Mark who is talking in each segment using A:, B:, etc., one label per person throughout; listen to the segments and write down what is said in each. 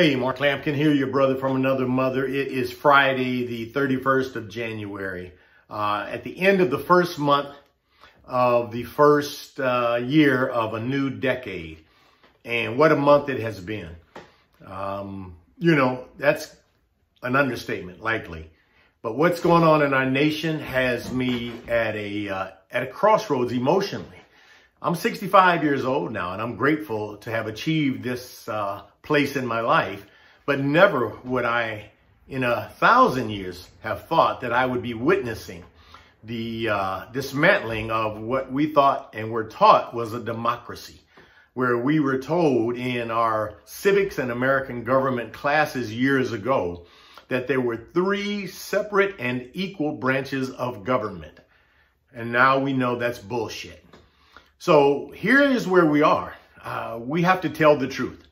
A: Hey, Mark Lampkin here, your brother from another mother. It is Friday, the 31st of January. Uh, at the end of the first month of the first uh, year of a new decade. And what a month it has been. Um, you know, that's an understatement, likely. But what's going on in our nation has me at a, uh, at a crossroads emotionally. I'm 65 years old now, and I'm grateful to have achieved this uh, place in my life. But never would I, in a thousand years, have thought that I would be witnessing the uh, dismantling of what we thought and were taught was a democracy, where we were told in our civics and American government classes years ago that there were three separate and equal branches of government. And now we know that's bullshit. So here is where we are. Uh, we have to tell the truth.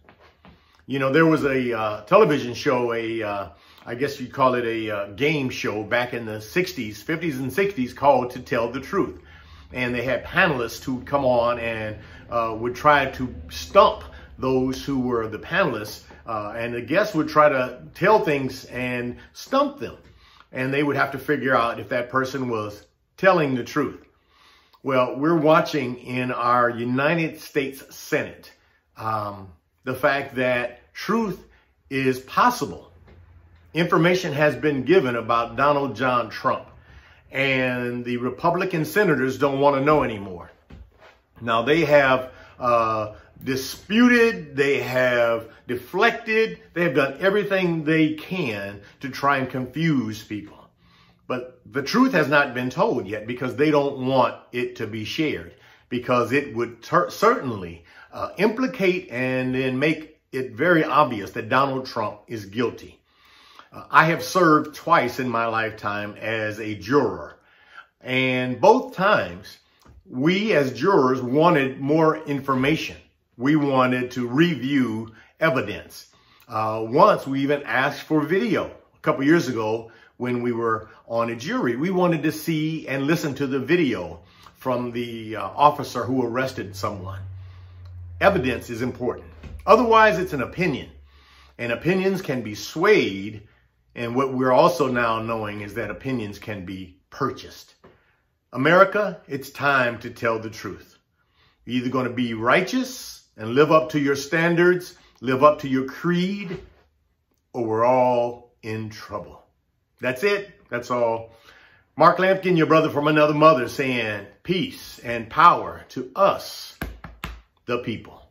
A: You know, there was a uh, television show, a uh, I guess you'd call it a uh, game show back in the 60s, 50s and 60s called To Tell the Truth. And they had panelists who would come on and uh, would try to stump those who were the panelists. Uh, and the guests would try to tell things and stump them. And they would have to figure out if that person was telling the truth. Well, we're watching in our United States Senate um, the fact that truth is possible. Information has been given about Donald John Trump, and the Republican senators don't want to know anymore. Now, they have uh, disputed, they have deflected, they have done everything they can to try and confuse people. But the truth has not been told yet because they don't want it to be shared because it would certainly uh, implicate and then make it very obvious that Donald Trump is guilty. Uh, I have served twice in my lifetime as a juror. And both times, we as jurors wanted more information. We wanted to review evidence. Uh, once we even asked for video. A couple years ago, when we were on a jury. We wanted to see and listen to the video from the uh, officer who arrested someone. Evidence is important. Otherwise, it's an opinion. And opinions can be swayed. And what we're also now knowing is that opinions can be purchased. America, it's time to tell the truth. You're either going to be righteous and live up to your standards, live up to your creed, or we're all in trouble. That's it. That's all. Mark Lampkin, your brother from another mother, saying peace and power to us, the people.